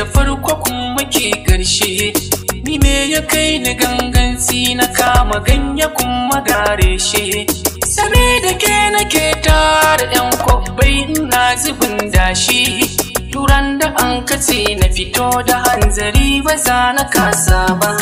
ta farko kuma ke ƙarshe ni me ya kai ni ganganci na kama ganye kuma gare shi. Sabe da ke nake tara yan kwabbai ina zubin dashi. Turan da an kace na fito da hanzari ba za na kasa ba.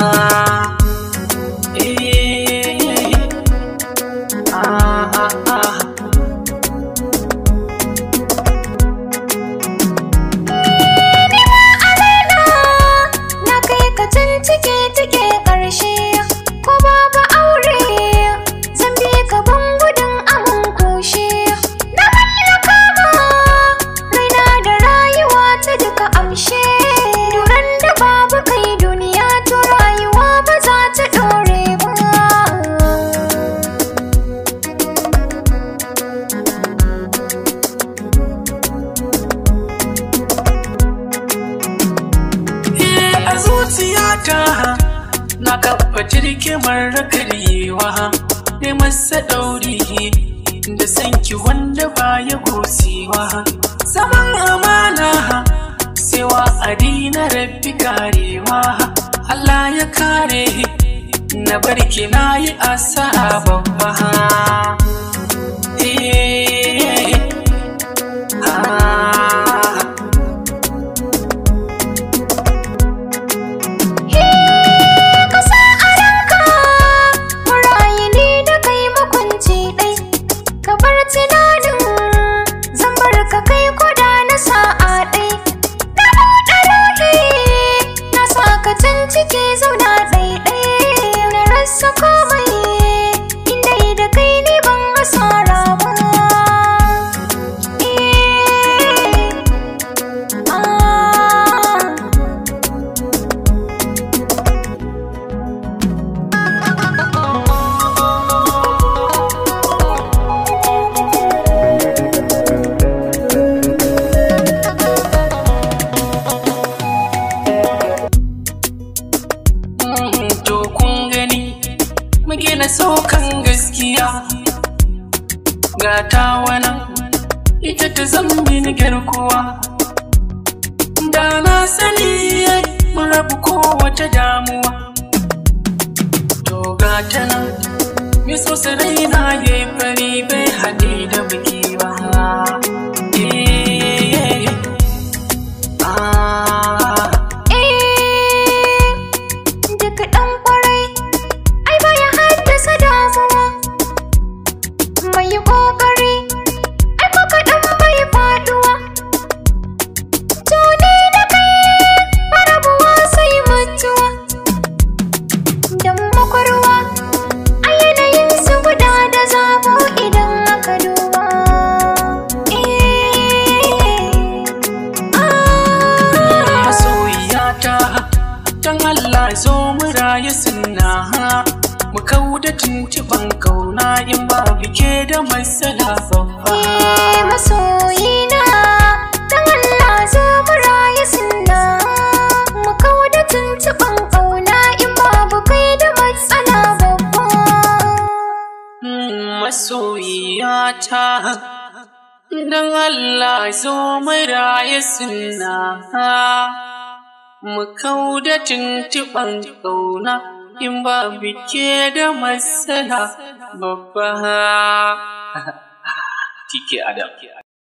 Zuciyata na kafa jirgimar karyewa ne masa ɗauri da sanki wanda baya gosewa zaman amana sai wa'adi na rabbi karewa Allah ya kare na barki na yi asara babba ga tawana ita ta zama mini garkuwa da na sani mun rabu kowace damuwa. To ga ta nan me so sarai na yi masoyiyata don Allah zo mu rayu sunna. Mu kauda tuntuban ƙauna in ba bike da matsala babba. Eh, masoyina dan Allah zo mu rayu sunna. Mu tuntuban ƙauna in babu kai da matsala babba. Mm, masoyiyata don Allah zo mu rayu sunna. Mu kauda tuntuban ƙauna in ba bike da matsala babba. Tike Adam.